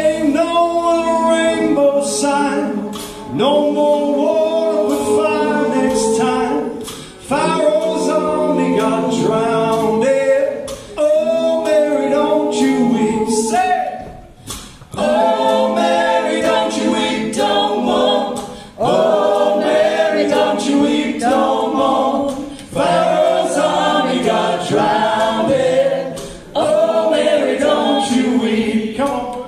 Gave Noah rainbow sign. No more war with fire next time. Pharaoh's army got drowned. Oh, Mary, don't you weep. Say, Oh, Mary, don't you weep, don't mourn. Oh, Mary, don't you weep, don't mourn. Pharaoh's army got drowned. Oh, Mary, don't you weep. Come on.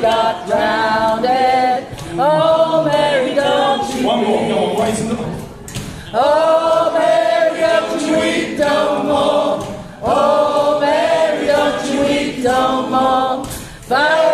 got drowned. Oh, Mary, don't you One more, no, more. Oh, Mary, don't you weep no more. Oh, Mary, don't you weep no more. Fire